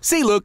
See, look.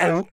and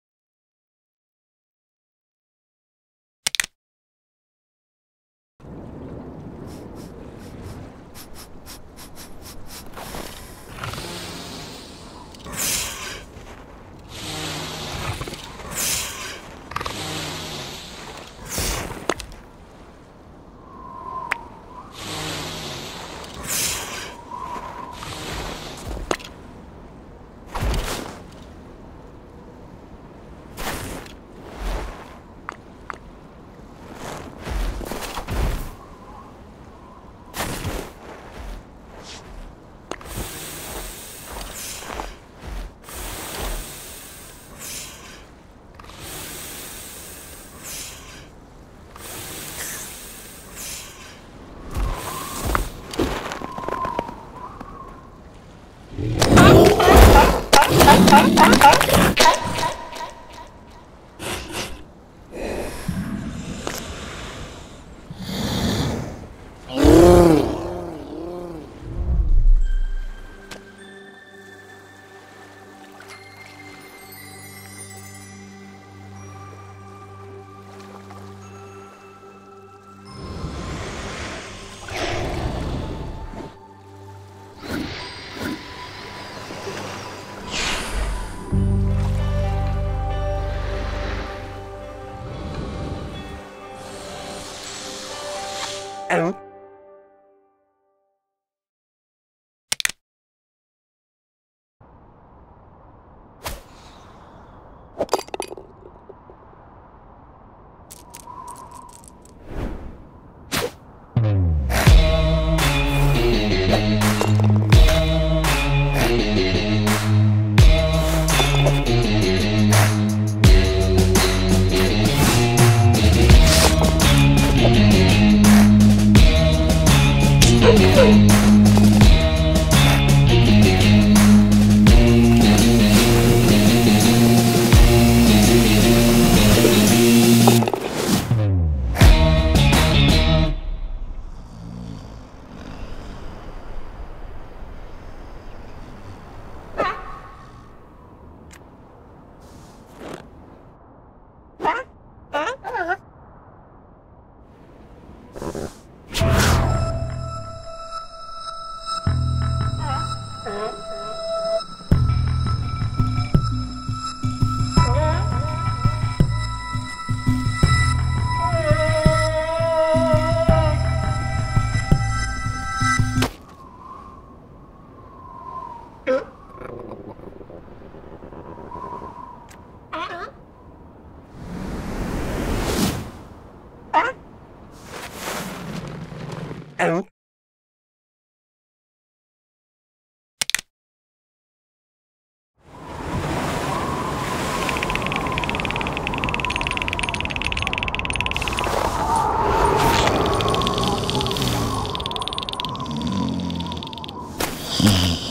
Woo! Oh. Oh.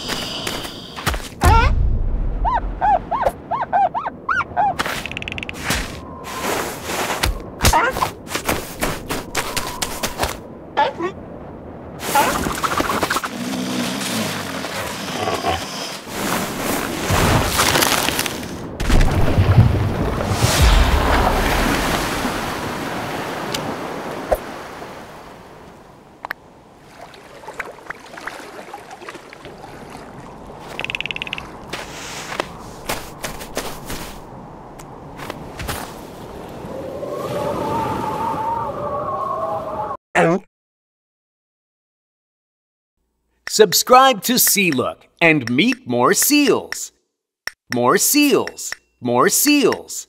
Subscribe to SEALOOK and meet more seals. More seals. More seals.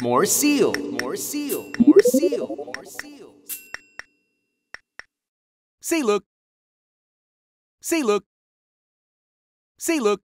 More seal. More seal. More seal. More seals. SEALOOK. Sea Look. SEALOOK.